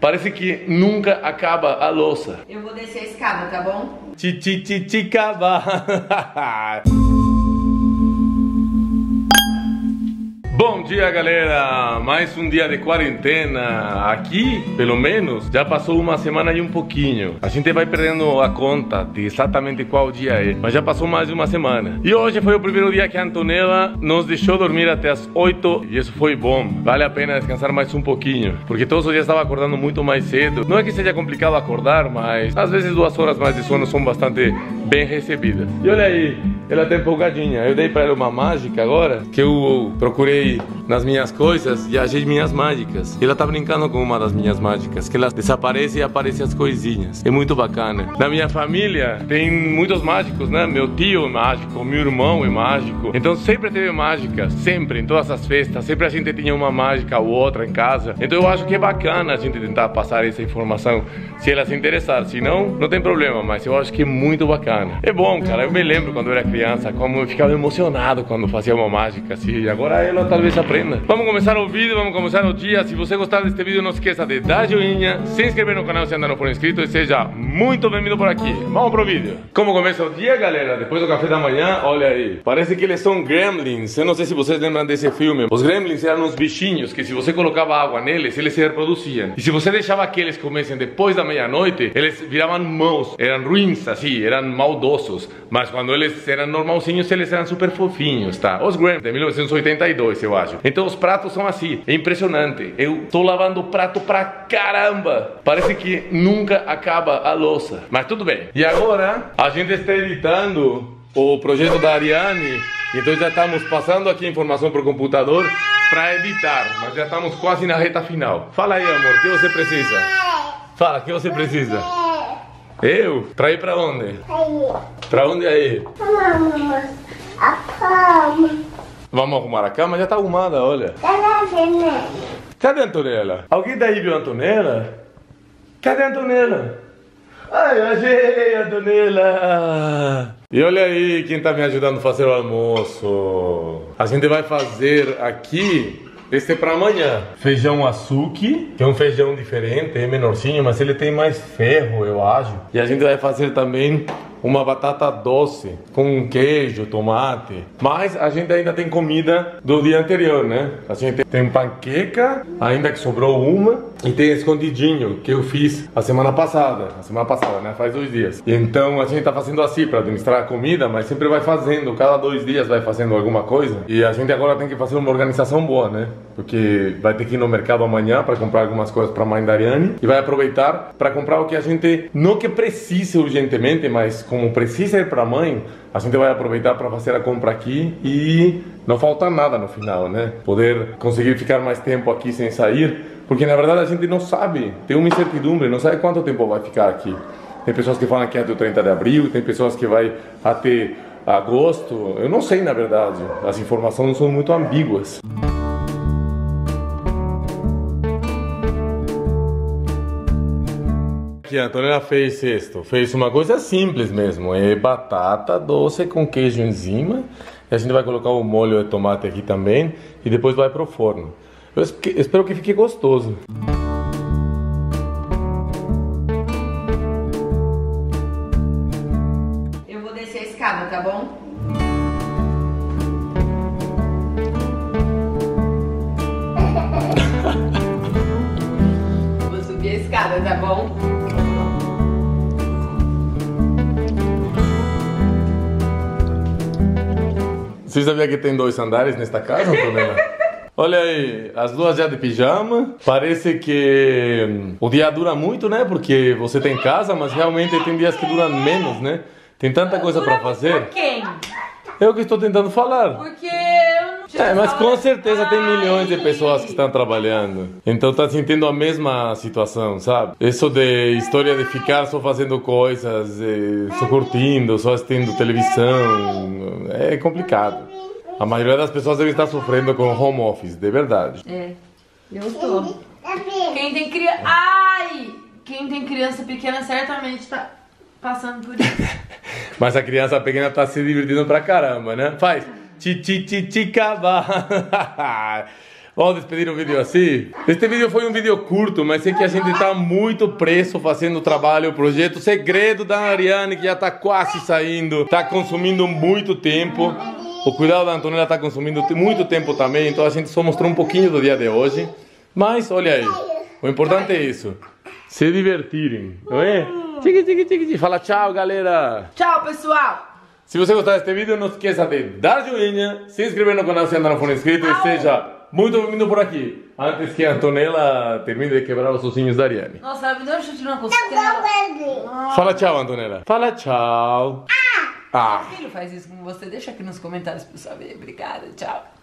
Parece que nunca acaba a louça. Eu vou descer a escada, tá bom? Tititicaba. dia, galera! Mais um dia de quarentena. Aqui, pelo menos, já passou uma semana e um pouquinho. A gente vai perdendo a conta de exatamente qual dia é, mas já passou mais de uma semana. E hoje foi o primeiro dia que a Antonella nos deixou dormir até as 8 e isso foi bom. Vale a pena descansar mais um pouquinho, porque todos os dias estava acordando muito mais cedo. Não é que seja complicado acordar, mas às vezes duas horas mais de sono são bastante bem recebidas. E olha aí, ela tá empolgadinha. Eu dei para ela uma mágica agora, que eu procurei nas minhas coisas e achei minhas mágicas. Ela tá brincando com uma das minhas mágicas, que ela desaparece e aparece as coisinhas. É muito bacana. Na minha família tem muitos mágicos, né? Meu tio é mágico, meu irmão é mágico. Então sempre teve mágica, sempre, em todas as festas. Sempre a gente tinha uma mágica ou outra em casa. Então eu acho que é bacana a gente tentar passar essa informação se ela se interessar. Se não, não tem problema, mas eu acho que é muito bacana. É bom, cara. Eu me lembro quando eu era criança, como eu ficava emocionado quando fazia uma mágica assim. Agora ela talvez aprenda. Vamos começar o vídeo, vamos começar o dia. Se você gostar deste vídeo, não esqueça de dar joinha, se inscrever no canal se ainda não for inscrito e seja muito bem-vindo por aqui. Vamos pro vídeo. Como começa o dia, galera? Depois do café da manhã, olha aí. Parece que eles são gremlins. Eu não sei se vocês lembram desse filme. Os gremlins eram uns bichinhos que se você colocava água neles, eles se reproduziam. E se você deixava que eles comessem depois da meia-noite, eles viravam mãos. Eram ruins, assim, eram maldosos. Mas quando eles eram normalzinhos, eles eram super fofinhos, tá? Os gremlins, de 1982, eu acho. Então os pratos são assim, é impressionante. Eu tô lavando prato pra caramba. Parece que nunca acaba a louça. Mas tudo bem. E agora a gente está editando o projeto da Ariane. Então já estamos passando aqui a informação pro computador para editar. Mas já estamos quase na reta final. Fala aí, amor, o que você precisa? Fala, o que você precisa? Eu? Pra ir pra onde? Aí, Pra onde aí? mamãe, a cama, Vamos arrumar a cama? Já tá arrumada, olha. tá. Cadê a Antonella? Alguém daí viu a Antonella? Cadê a Antonella? Ai, achei a Antonella! E olha aí quem tá me ajudando a fazer o almoço. A gente vai fazer aqui, esse é pra amanhã. Feijão açuki, que é um feijão diferente, é menorzinho, mas ele tem mais ferro, eu acho. E a gente vai fazer também uma batata doce com queijo, tomate. Mas a gente ainda tem comida do dia anterior, né? A gente tem panqueca, ainda que sobrou uma, e tem escondidinho que eu fiz a semana passada. A semana passada, né? Faz dois dias. Então a gente tá fazendo assim para administrar a comida, mas sempre vai fazendo, cada dois dias vai fazendo alguma coisa. E a gente agora tem que fazer uma organização boa, né? Porque vai ter que ir no mercado amanhã para comprar algumas coisas para mãe da Ariane e vai aproveitar para comprar o que a gente não que precise urgentemente, mas como precisa ir para mãe, a gente vai aproveitar para fazer a compra aqui e não falta nada no final, né? Poder conseguir ficar mais tempo aqui sem sair, porque na verdade a gente não sabe, tem uma incertidumbre, não sabe quanto tempo vai ficar aqui. Tem pessoas que falam que é até o 30 de abril, tem pessoas que vai até agosto. Eu não sei na verdade, as informações são muito ambíguas. Que a Antonella fez sexto? Fez uma coisa simples mesmo, é batata doce com queijo em cima. E a gente vai colocar o molho de tomate aqui também e depois vai pro forno. Eu espero que fique gostoso. Eu vou descer a escada, tá bom? Vou subir a escada, tá bom? Você sabia que tem dois andares nesta casa, Antonella? Olha aí, as duas já de pijama. Parece que hum, o dia dura muito, né? Porque você tem casa, mas realmente tem dias que duram menos, né? Tem tanta coisa pra fazer. quem? É o que estou tentando falar. Porque eu não É, mas com certeza tem milhões de pessoas que estão trabalhando. Então tá sentindo a mesma situação, sabe? Isso de história de ficar só fazendo coisas, só curtindo, só assistindo televisão, é complicado. A maioria das pessoas deve estar sofrendo com home office, de verdade. É, eu tô. Quem tem criança. Ai! Quem tem criança pequena certamente tá passando por isso. Mas a criança pequena tá se divertindo pra caramba, né? Faz ti ti ti ti cava. Vamos despedir o vídeo assim? Este vídeo foi um vídeo curto, mas sei que a gente está muito preso fazendo o trabalho, o projeto segredo da Ariane, que já está quase saindo, está consumindo muito tempo. O cuidado da Antonella está consumindo muito tempo também, então a gente só mostrou um pouquinho do dia de hoje. Mas olha aí, o importante é isso: se divertirem, não é? Tchiqui, tchiqui, tchiqui. Fala tchau, galera! Tchau, pessoal! Se você gostar deste vídeo, não esqueça de dar joinha, se inscrever no canal se ainda não for inscrito e seja muito bem-vindo por aqui. Antes que a Antonella termine de quebrar os ossinhos da Ariane. Nossa, ela me deu um chute na costela. Fala tchau, Antonella. Fala tchau. Ah. Filho faz isso com você, deixa aqui nos comentários pra eu saber. Obrigada, tchau.